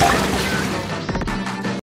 you.